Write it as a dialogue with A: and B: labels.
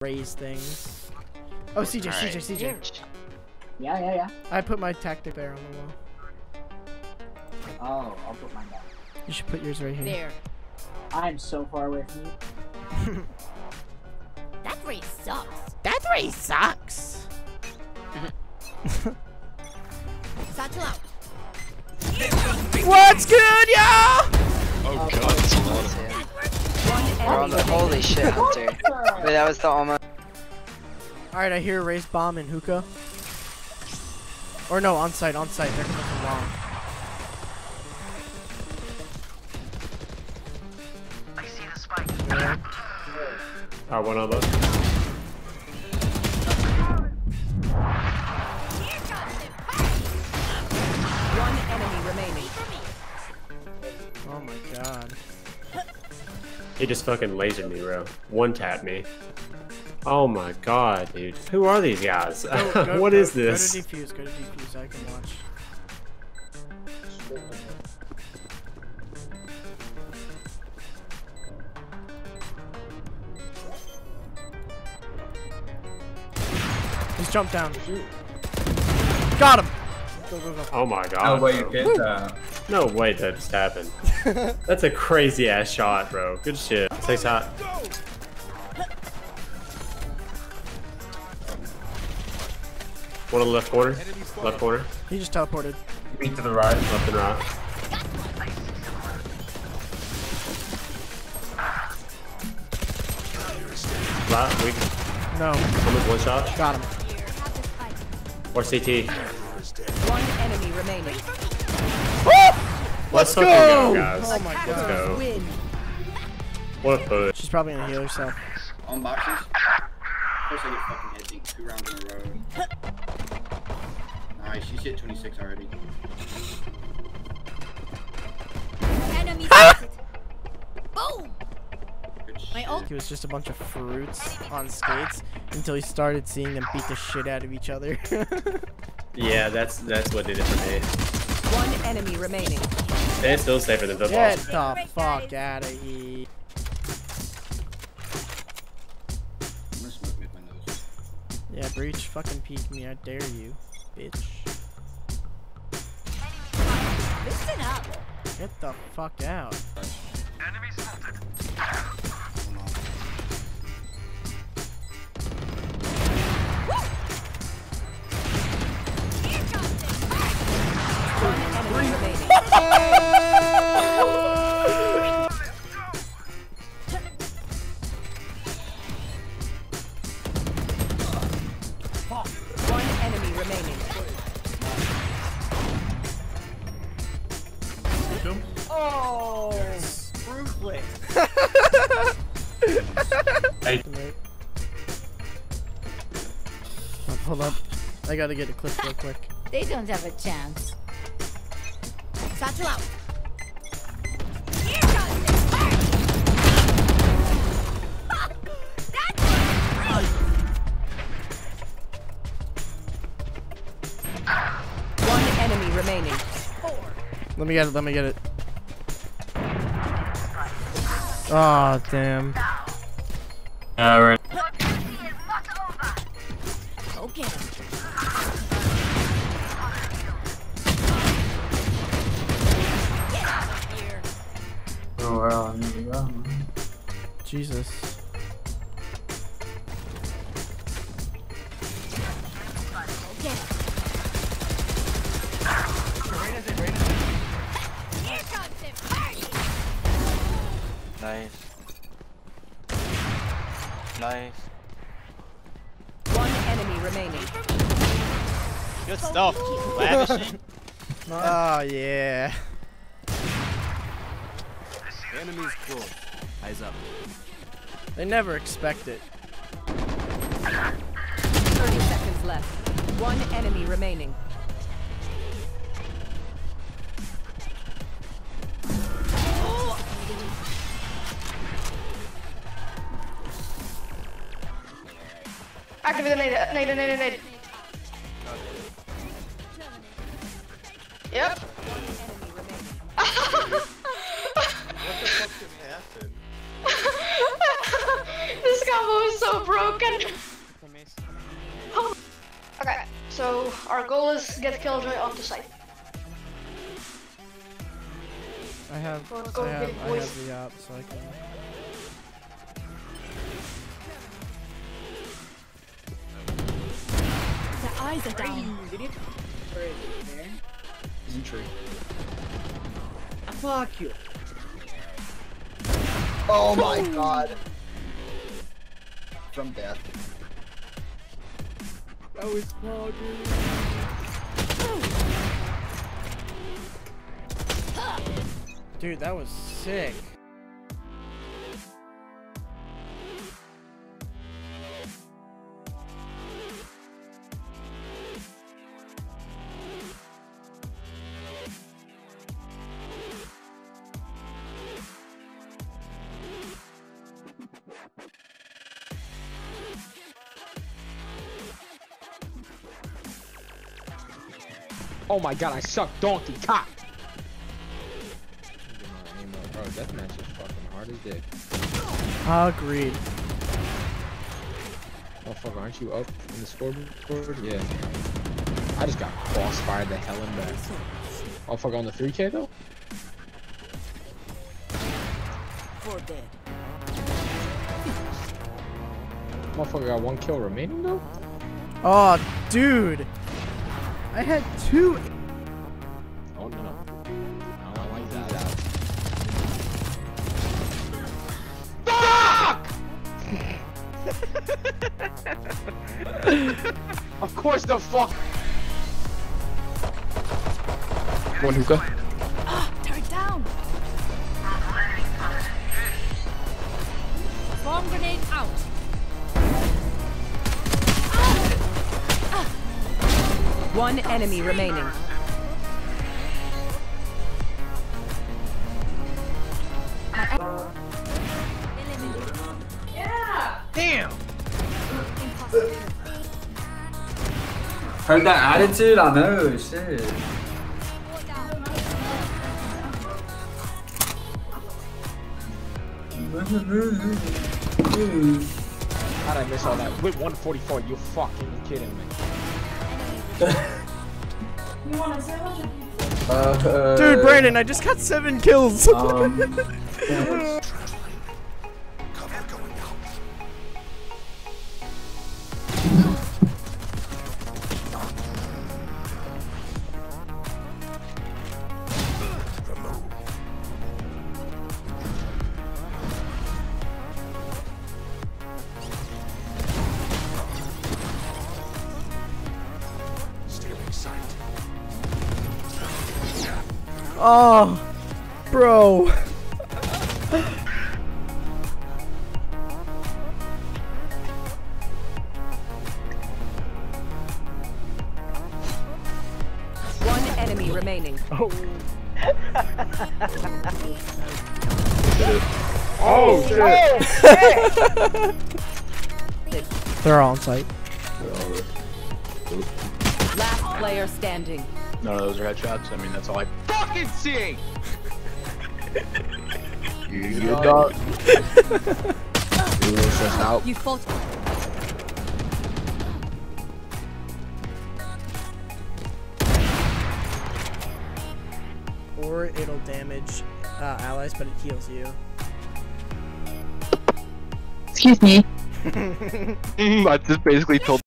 A: raise things. Oh, CJ,
B: Alright.
A: CJ, CJ.
C: Yeah, yeah, yeah.
A: I put my tactic there on the wall.
C: Oh, I'll put mine down.
A: You should put yours right here.
D: There.
C: I'm so far away from you.
D: That Raze sucks.
A: That Raze sucks.
D: Satchel out.
A: What's good, y'all?
E: On the holy shit, Hunter. Wait, that was the almost.
A: Alright, I hear Raze bomb in hookah. Or no, on site, on site. They're coming from long. Yeah.
F: Uh, one of those. He just fucking lasered me, bro. One tap me. Oh my god, dude. Who are these guys?
A: Go- go-
F: what
A: go-
F: is this?
A: Go to defuse, go to defuse, I can watch. He's jumped down. Got him! Go, go, go.
F: Oh my god.
G: No way you get that.
F: No way that just happened. That's a crazy ass shot, bro. Good shit. Six hot. One on the left corner. Left corner.
A: He just teleported.
G: Beat to the right.
F: Left and right. Right, weak.
A: No,
F: Come one shot.
A: got him.
F: Or CT.
D: One enemy remaining.
F: Let's
A: go!
F: fucking go, guys.
A: Oh my
F: Let's
A: God.
F: go.
D: Win.
F: What a push.
A: She's probably gonna heal herself.
H: On boxes. Of course I get fucking hit two rounds in a row. Nice, she's hit 26 already.
D: Enemy. Boom. My
H: shit.
D: ult.
A: He was just a bunch of fruits on skates until he started seeing them beat the shit out of each other.
F: Yeah, that's that's what they did it for me.
D: One enemy remaining.
F: It's still safer than football.
A: Get the fuck out of here.
H: I'm gonna smoke mid windows.
A: Yeah, breach, fucking peek me. I dare you, bitch.
D: Listen up.
A: Get the fuck out.
D: One enemy remaining.
A: Oh, ruthless.
G: Hey.
A: Hold up. I gotta get a clip real quick.
D: They don't have a chance. Satchel out. Here comes the One enemy remaining.
A: Let me get it. Let me get it. Oh damn.
G: Yeah, right.
D: Go get him. Get out.
G: Oh, well, here go.
A: Jesus.
E: Nice.
D: One enemy remaining.
B: Good stuff. Lavishing.
A: Oh ah, yeah.
B: Enemy's cool. Eyes up.
A: They never expect it.
D: 30 seconds left. One enemy remaining.
I: Activate the nade, nade, nade, nade. Yep. this got Oh, so broken. Okay, so our goal is get Killjoy onto site.
A: I have, I have, I have the app, so I can.
D: Eyes are down.
H: Isn't true.
C: Ah, fuck you.
J: Oh my god. From death.
A: That was small, dude. Dude, that was sick.
K: Oh my god, I suck donkey cock.
L: Bro, deathmatch is fucking hard as dick.
A: Agreed.
L: Motherfucker, aren't you up in the scoreboard? Yeah. I just got crossfired the hell in back. fuck, on the 3k though?
D: Four dead.
L: Motherfucker got one kill remaining though?
A: Oh, dude. I had two.
L: Oh no. I don't like that. Out. Fuck!
K: Of course the fuck.
L: One hookah.
D: Ah, turret down. Bomb grenade out.
M: One enemy remaining.
K: Damn.
G: Heard that attitude? I know, shit.
L: How'd I miss all that? With 144, you're fucking kidding me.
G: Uh,
A: Dude, Brandon, I just got seven kills.
G: Um,
A: oh, bro.
M: One enemy remaining. Oh.
A: Oh,
F: oh shit.
A: They're all on site.
M: Last player standing.
B: None of those are headshots. I mean, that's all I
K: Fucking see.
L: You dog. You were stressed out.
M: You fought.
A: Or it'll damage uh, allies, but it heals you.
I: Excuse me.
B: I just basically told